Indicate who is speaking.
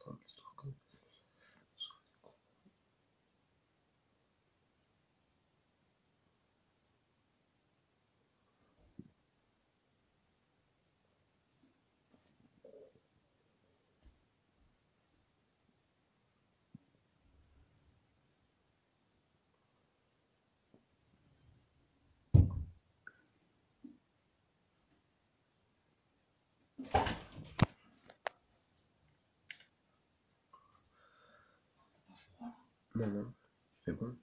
Speaker 1: Attends, l'histoire que... Non, non, c'est bon?